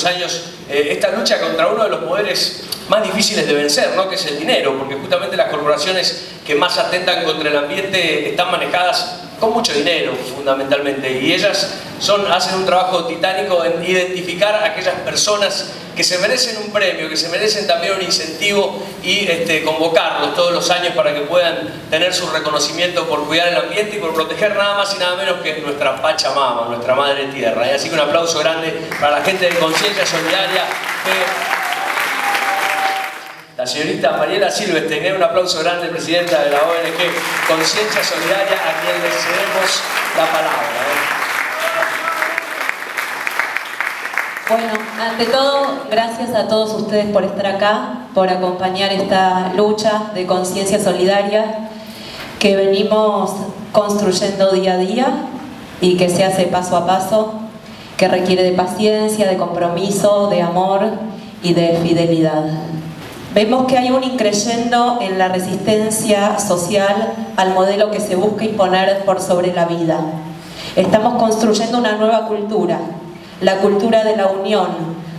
muchos años eh, esta lucha contra uno de los poderes más difíciles de vencer, ¿no? que es el dinero, porque justamente las corporaciones que más atentan contra el ambiente están manejadas con mucho dinero fundamentalmente y ellas son, hacen un trabajo titánico en identificar a aquellas personas que se merecen un premio, que se merecen también un incentivo y este, convocarlos todos los años para que puedan tener su reconocimiento por cuidar el ambiente y por proteger nada más y nada menos que nuestra Pachamama, nuestra Madre Tierra. Y así que un aplauso grande para la gente de Conciencia Solidaria. la señorita Mariela Silvestein, un aplauso grande, presidenta de la ONG Conciencia Solidaria, a quien le cedemos la palabra. ¿eh? Bueno, ante todo, gracias a todos ustedes por estar acá, por acompañar esta lucha de conciencia solidaria que venimos construyendo día a día y que se hace paso a paso, que requiere de paciencia, de compromiso, de amor y de fidelidad. Vemos que hay un increyendo en la resistencia social al modelo que se busca imponer por sobre la vida. Estamos construyendo una nueva cultura, la cultura de la unión,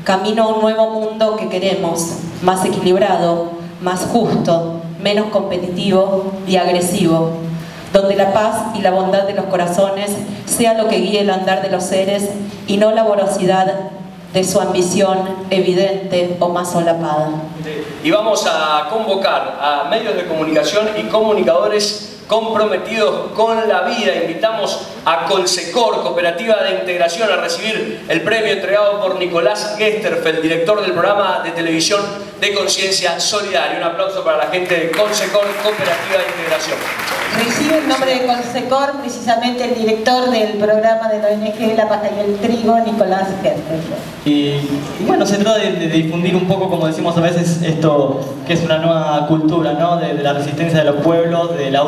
camino a un nuevo mundo que queremos, más equilibrado, más justo, menos competitivo y agresivo, donde la paz y la bondad de los corazones sea lo que guíe el andar de los seres y no la voracidad de su ambición evidente o más solapada. Y vamos a convocar a medios de comunicación y comunicadores comprometidos con la vida. Invitamos a Colsecor, Cooperativa de Integración, a recibir el premio entregado por Nicolás Gesterfeld, director del programa de televisión de Conciencia Solidaria. Un aplauso para la gente de Colsecor, Cooperativa de Integración. Recibe el nombre de Colsecor precisamente el director del programa de la ONG La Paja y el Trigo, Nicolás Gesterfeld. Y, bueno, se trata de, difundir un poco, como decimos a veces, esto que es una nueva cultura, ¿no? de, de la resistencia de los pueblos, de la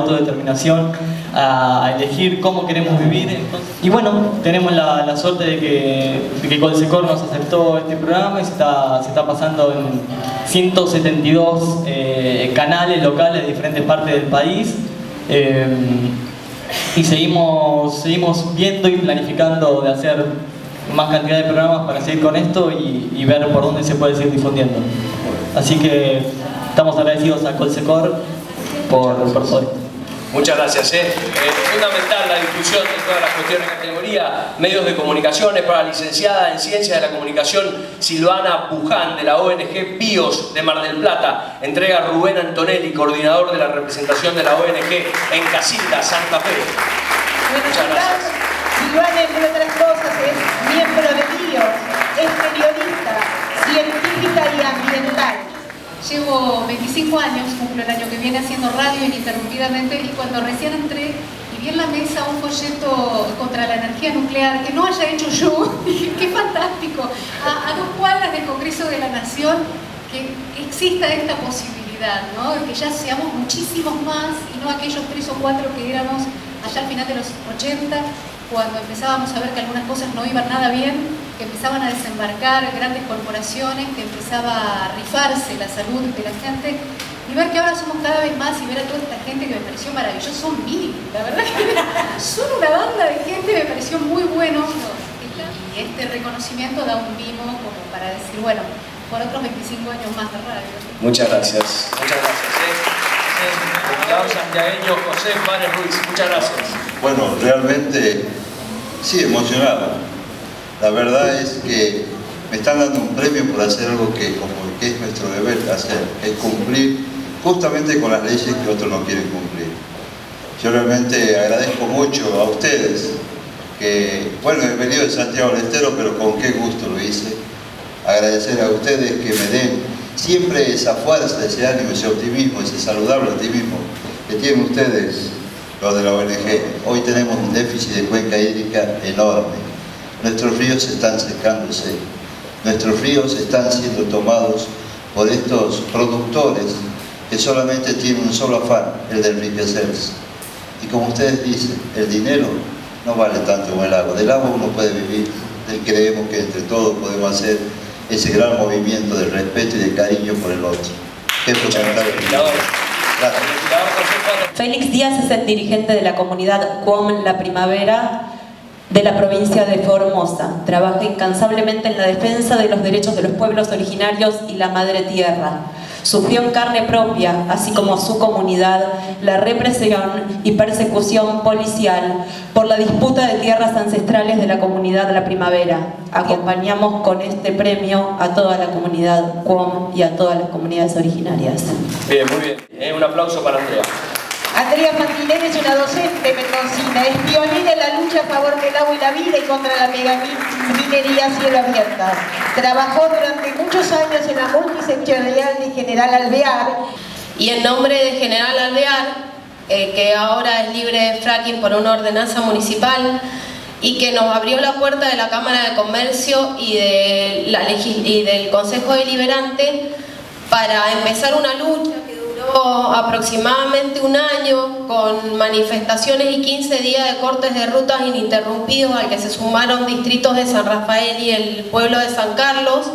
a, elegir cómo queremos vivir. y bueno, tenemos la, suerte de que, Colsecor nos aceptó este programa y se está, se está pasando en 172 eh, canales locales de diferentes partes del país. Eh, y seguimos, seguimos viendo y planificando de hacer más cantidad de programas para seguir con esto y, ver por dónde se puede seguir difundiendo. Así que estamos agradecidos a Colsecor por, por. Muchas gracias. ¿eh? Es fundamental la difusión de todas las cuestiones de categoría, medios de comunicaciones para la licenciada en Ciencias de la Comunicación Silvana Puján de la ONG BIOS de Mar del Plata. Entrega Rubén Antonelli, coordinador de la representación de la ONG en Casilda, Santa Fe. Muchas gracias. Silvana, entre otras cosas, es miembro de BIOS, es periodista, científica y Llevo 25 años, cumplo el año que viene haciendo radio ininterrumpidamente y cuando recién entré y vi en la mesa un folleto contra la energía nuclear que no haya hecho yo, dije, qué fantástico, a, dos cuadras del Congreso de la Nación que exista esta posibilidad, ¿no? que ya seamos muchísimos más y no aquellos tres o cuatro que éramos allá al final de los 80 cuando empezábamos a ver que algunas cosas no iban nada bien, que empezaban a desembarcar grandes corporaciones, que empezaba a rifarse la salud de la gente, y ver que ahora somos cada vez más y ver a toda esta gente que me pareció maravilloso, son mil, la verdad que son una banda de gente, me pareció muy bueno, y este reconocimiento da un mimo como para decir, bueno, por otros 25 años más de radio. Muchas gracias, muchas gracias. ¿eh? santiagueño José Juárez Ruiz, muchas gracias. Bueno, realmente sí, emocionado. La verdad es que me están dando un premio por hacer algo que, como que es nuestro deber hacer, es cumplir justamente con las leyes que otros no quieren cumplir. Yo realmente agradezco mucho a ustedes, que, bueno, he venido de Santiago del Estero, pero con qué gusto lo hice. Agradecer a ustedes que me den siempre esa fuerza, ese ánimo, ese optimismo, ese saludable optimismo que tienen ustedes los de la ONG. Hoy tenemos un déficit de cuenca hídrica enorme. Nuestros ríos están secándose. Nuestros ríos están siendo tomados por estos productores que solamente tienen un solo afán, el de enriquecerse. Y como ustedes dicen, el dinero no vale tanto como el agua. Del agua uno puede vivir, del creemos que entre todos podemos hacer ese gran movimiento de respeto y de cariño por el otro. Es Félix Díaz es el dirigente de la comunidad CUOM La Primavera. De la provincia de Formosa. Trabaja incansablemente en la defensa de los derechos de los pueblos originarios y la madre tierra. Sufrió en carne propia, así como su comunidad, la represión y persecución policial por la disputa de tierras ancestrales de la comunidad La Primavera. Acompañamos con este premio a toda la comunidad CUOM y a todas las comunidades originarias. Bien, muy bien. Eh, un aplauso para Andrea. Andrea Fantinelli es una docente mendocina, es pionera en la lucha a favor del agua y la vida y contra la megaminería a cielo abierta. Trabajó durante muchos años en la multisectorial de General Alvear. Y en nombre de General Alvear, eh, que ahora es libre de fracking por una ordenanza municipal, y que nos abrió la puerta de la Cámara de Comercio y, del Consejo Deliberante para empezar una lucha aproximadamente un año con manifestaciones y 15 días de cortes de rutas ininterrumpidos al que se sumaron distritos de San Rafael y el pueblo de San Carlos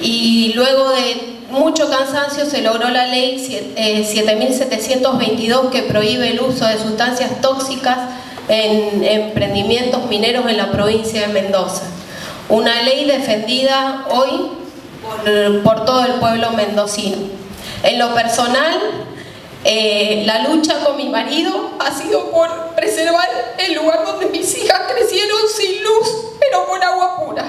y luego de mucho cansancio se logró la ley 7722 eh, que prohíbe el uso de sustancias tóxicas en emprendimientos mineros en la provincia de Mendoza. Una ley defendida hoy por, por todo el pueblo mendocino. En lo personal, eh, la lucha con mi marido ha sido por preservar el lugar donde mis hijas crecieron sin luz, pero con agua pura.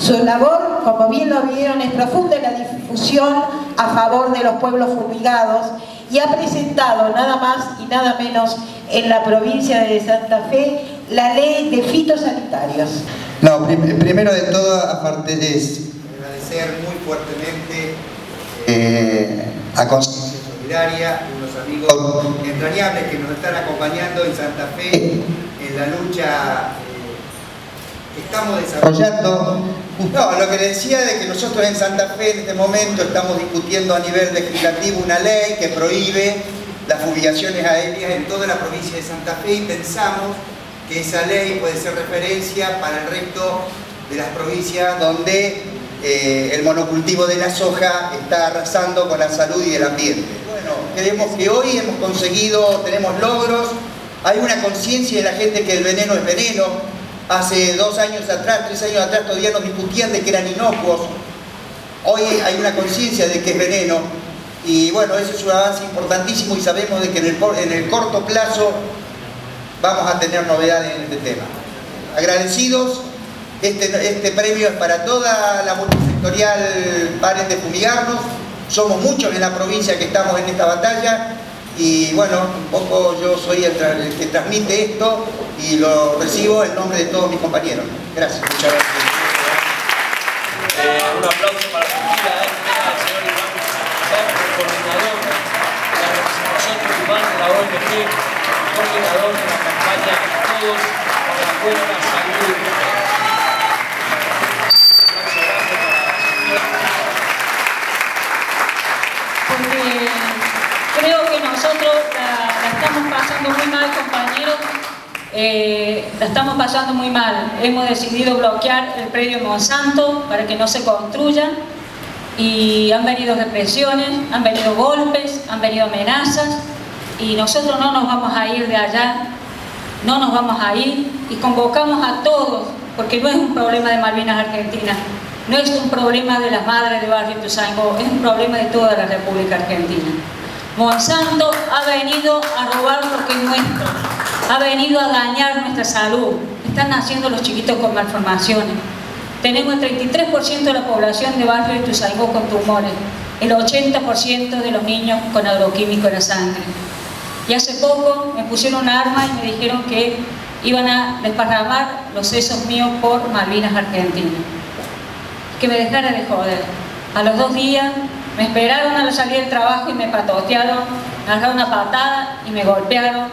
Su labor, como bien lo vieron, es profunda en la difusión a favor de los pueblos fumigados y ha presentado nada más y nada menos en la provincia de Santa Fe la ley de fitosanitarios. No, primero de todo, aparte de agradecer muy fuertemente eh, a Conciencia Solidaria, unos amigos entrañables que nos están acompañando en Santa Fe en la lucha eh, que estamos desarrollando. No, lo que le decía de que nosotros en Santa Fe en este momento estamos discutiendo a nivel legislativo una ley que prohíbe las fumigaciones aéreas en toda la provincia de Santa Fe y pensamos que esa ley puede ser referencia para el resto de las provincias donde eh, el monocultivo de la soja está arrasando con la salud y el ambiente. Bueno, creemos que hoy hemos conseguido, tenemos logros, hay una conciencia de la gente que el veneno es veneno. Hace dos años atrás, tres años atrás todavía nos discutían de que eran inocuos. Hoy hay una conciencia de que es veneno y bueno, eso es un avance importantísimo y sabemos de que en el, en el corto plazo vamos a tener novedades en este tema. Agradecidos este, este, premio es para toda la multisectorial Paren de Fumigarnos. Somos muchos en la provincia que estamos en esta batalla y bueno, un poco yo soy el, que transmite esto y lo recibo en nombre de todos mis compañeros. Gracias. Muchas gracias. Eh, un aplauso para la familia de señor Iván coordinador de la representación de coordinador de la campaña Todos para la Buena Salud. Nosotros la, estamos pasando muy mal, compañeros. Eh, la estamos pasando muy mal. Hemos decidido bloquear el predio Monsanto para que no se construya y han venido represiones, han venido golpes, han venido amenazas y nosotros no nos vamos a ir de allá, no nos vamos a ir y convocamos a todos, porque no es un problema de Malvinas Argentina, no es un problema de las madres de Barrio Tuzango, es un problema de toda la República Argentina. Monsanto ha venido a robar lo que es nuestro, ha venido a dañar nuestra salud. Están naciendo los chiquitos con malformaciones. Tenemos el 33% de la población de barrio de Tuzangó con tumores, el 80% de los niños con agroquímico en la sangre. Y hace poco me pusieron un arma y me dijeron que iban a desparramar los sesos míos por Malvinas Argentina que me dejara de joder. A los dos días me esperaron a la salida del trabajo y me patotearon, me agarraron una patada y me golpearon.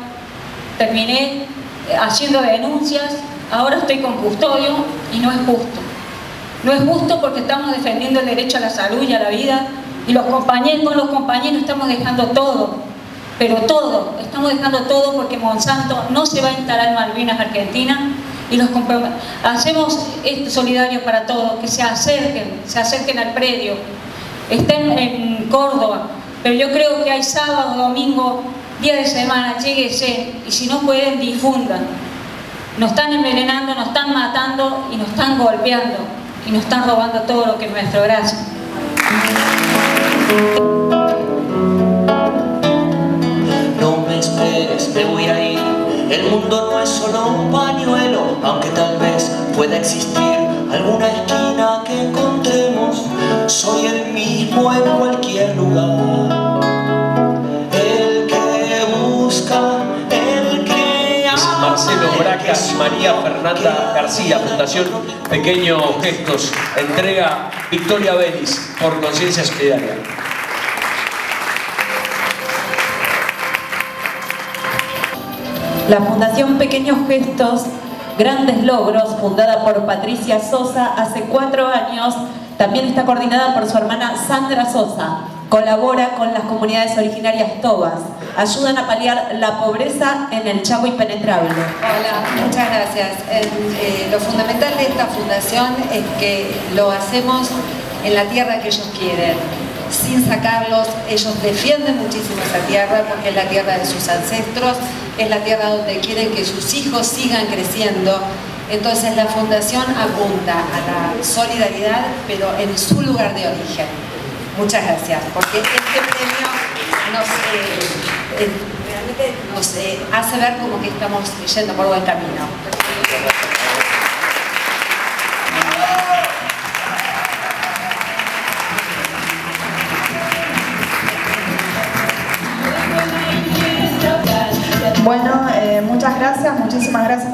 Terminé eh, haciendo denuncias, ahora estoy con custodio y no es justo. No es justo porque estamos defendiendo el derecho a la salud y a la vida y los compañeros, con los compañeros estamos dejando todo, pero todo, estamos dejando todo porque Monsanto no se va a instalar en Malvinas, Argentina, y los hacemos esto solidario para todos, que se acerquen, se acerquen al predio, estén en Córdoba, pero yo creo que hay sábado, domingo, día de semana, lléguese y si no pueden, difundan. Nos están envenenando, nos están matando y nos están golpeando y nos están robando todo lo que es nuestro brazo. No me esperes, me voy a ir. El mundo no es solo un pañuelo, aunque tal vez pueda existir alguna esquina que en cualquier lugar. El que busca, el que Es Marcelo Braca y María Fernanda García, Fundación Pequeños Gestos, entrega Victoria Vélez por Conciencia Solidaria. La Fundación Pequeños Gestos, Grandes Logros, fundada por Patricia Sosa hace cuatro años, también está coordinada por su hermana Sandra Sosa. Colabora con las comunidades originarias tobas. Ayudan a paliar la pobreza en el Chaco Impenetrable. Hola, muchas gracias. Eh, lo fundamental de esta fundación es que lo hacemos en la tierra que ellos quieren, sin sacarlos. Ellos defienden muchísimo esa tierra porque es la tierra de sus ancestros, es la tierra donde quieren que sus hijos sigan creciendo. Entonces la fundación apunta a la solidaridad, pero en su lugar de origen. Muchas gracias, porque este premio nos, eh, eh, eh, hace ver como que estamos yendo por buen camino.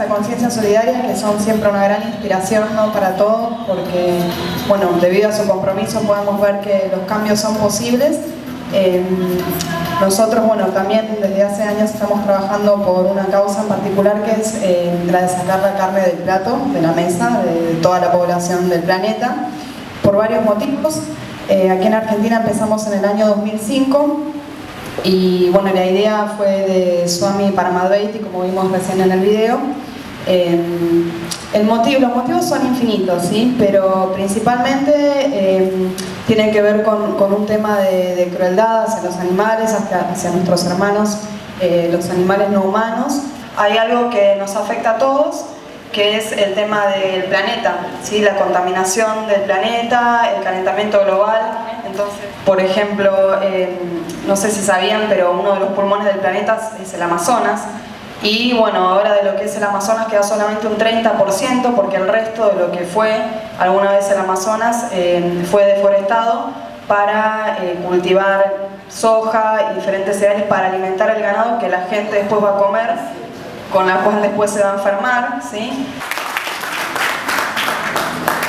Conciencia Solidaria, que son siempre una gran inspiración ¿no? para todos, porque bueno, debido a su compromiso podemos ver que los cambios son posibles. Eh, nosotros, bueno, también desde hace años estamos trabajando por una causa en particular que es eh, la de sacar la carne del plato, de la mesa, de toda la población del planeta, por varios motivos. Eh, aquí en Argentina empezamos en el año 2005 y bueno, la idea fue de Swami Paramadvaiti, como vimos recién en el video. Eh, el motivo, los motivos son infinitos, ¿sí? pero principalmente eh, tienen que ver con, con un tema de, de, crueldad hacia los animales, hacia, hacia nuestros hermanos, eh, los animales no humanos. Hay algo que nos afecta a todos, que es el tema del planeta, ¿sí? la contaminación del planeta, el calentamiento global. Entonces, por ejemplo, eh, no sé si sabían, pero uno de los pulmones del planeta es el Amazonas. Y bueno, ahora de lo que es el Amazonas queda solamente un 30% porque el resto de lo que fue alguna vez el Amazonas eh, fue deforestado para eh, cultivar soja y diferentes cereales para alimentar el ganado que la gente después va a comer, con la cual después se va a enfermar. ¿sí?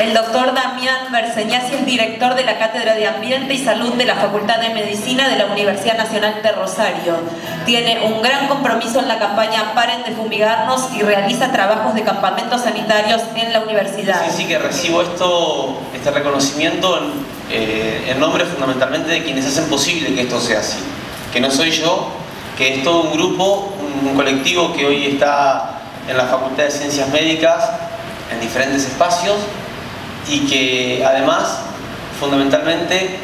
El doctor Damián Berseñasi es director de la Cátedra de Ambiente y Salud de la Facultad de Medicina de la Universidad Nacional de Rosario. Tiene un gran compromiso en la campaña Paren de fumigarnos y realiza trabajos de campamentos sanitarios en la universidad. Sí, sí que recibo esto, este reconocimiento en, eh, en nombre fundamentalmente de quienes hacen posible que esto sea así. Que no soy yo, que es todo un grupo, un colectivo que hoy está en la Facultad de Ciencias Médicas, en diferentes espacios, y que además, fundamentalmente,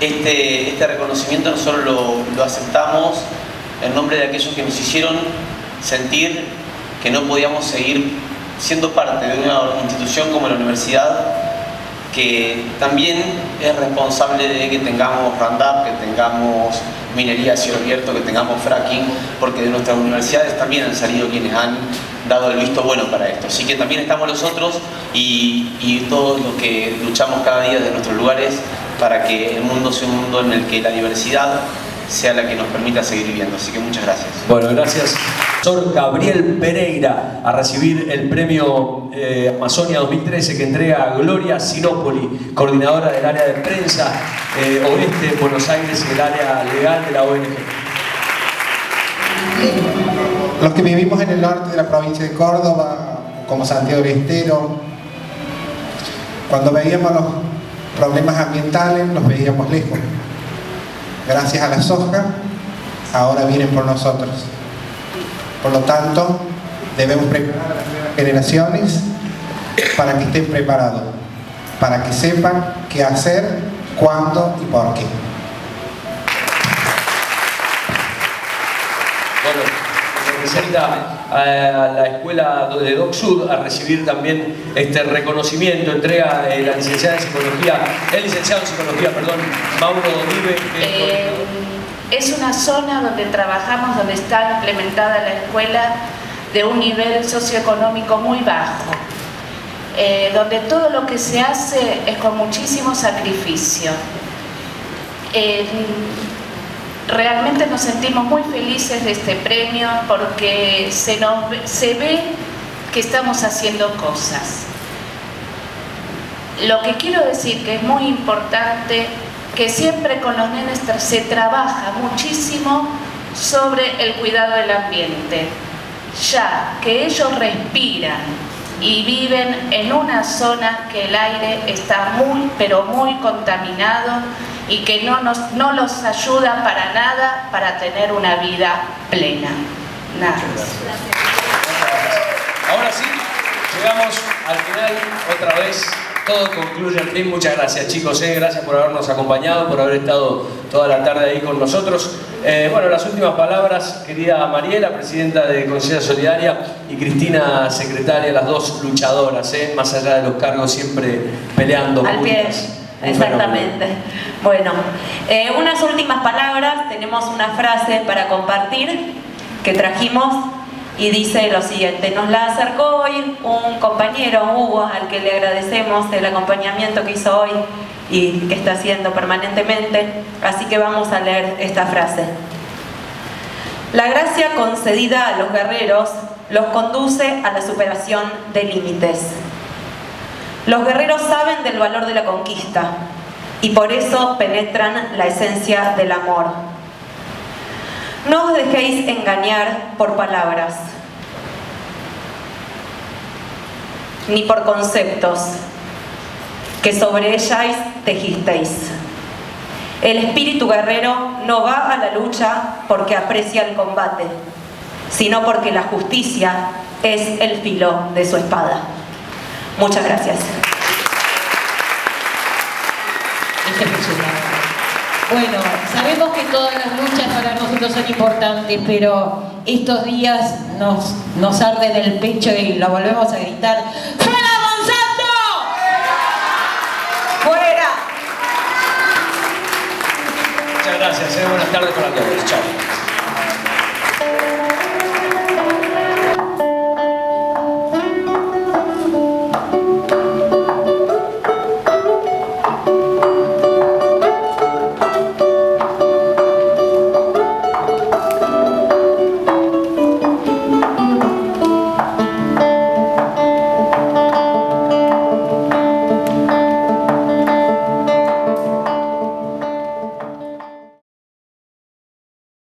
este, este reconocimiento nosotros lo, aceptamos en nombre de aquellos que nos hicieron sentir que no podíamos seguir siendo parte de una institución como la universidad que también es responsable de que tengamos Randap, que tengamos minería a cielo abierto, que tengamos fracking, porque de nuestras universidades también han salido quienes han dado el visto bueno para esto. Así que también estamos nosotros y, y todos los que luchamos cada día de nuestros lugares para que el mundo sea un mundo en el que la diversidad sea la que nos permita seguir viviendo. Así que muchas gracias. Bueno, gracias. Profesor Gabriel Pereira a recibir el premio eh, Amazonia 2013 que entrega Gloria Sinopoli, coordinadora del área de prensa eh, oeste en Buenos Aires y el área legal de la ONG. Los que vivimos en el norte de la provincia de Córdoba, como Santiago del Estero, cuando veíamos los problemas ambientales, los veíamos lejos. Gracias a la soja, ahora vienen por nosotros. Por lo tanto, debemos preparar a las generaciones para que estén preparados, para que sepan qué hacer, cuándo y por qué. Bueno, representa a la escuela de Doc Sud a recibir también este reconocimiento, entrega eh, la licenciada en psicología, el licenciado en psicología, perdón, Mauro Donive. Eh, es una zona donde trabajamos, donde está implementada la escuela de un nivel socioeconómico muy bajo, eh, donde todo lo que se hace es con muchísimo sacrificio. Realmente nos sentimos muy felices de este premio porque se, nos, se ve que estamos haciendo cosas. Lo que quiero decir que es muy importante que siempre con los nenes se trabaja muchísimo sobre el cuidado del ambiente, ya que ellos respiran y viven en una zona que el aire está muy, pero muy contaminado y que no, nos, no los ayuda para nada para tener una vida plena. Nada Ahora sí, llegamos al final otra vez todo concluye al fin. Muchas gracias chicos, eh. gracias por habernos acompañado, por haber estado toda la tarde ahí con nosotros. Eh, bueno, las últimas palabras, querida Mariela, presidenta de Conciencia Solidaria, y Cristina, secretaria, las dos luchadoras, eh, más allá de los cargos, siempre peleando. Al pie, exactamente. Bueno, unas últimas palabras, tenemos una frase para compartir que trajimos y dice lo siguiente, nos la acercó hoy un compañero, Hugo, al que le agradecemos el acompañamiento que hizo hoy y que está haciendo permanentemente, así que vamos a leer esta frase. La gracia concedida a los guerreros los conduce a la superación de límites. Los guerreros saben del valor de la conquista y por eso penetran la esencia del amor no os dejéis engañar por palabras, ni por conceptos que sobre ellas tejisteis. El espíritu guerrero no va a la lucha porque aprecia el combate, sino porque la justicia es el filo de su espada. Muchas gracias. Bueno, sabemos que todas las luchas para nosotros son importantes, pero estos días nos, nos arden el pecho y lo volvemos a gritar. ¡Fuera Monsanto! ¡Fuera! Muchas gracias, eh. buenas tardes para todos. Chao.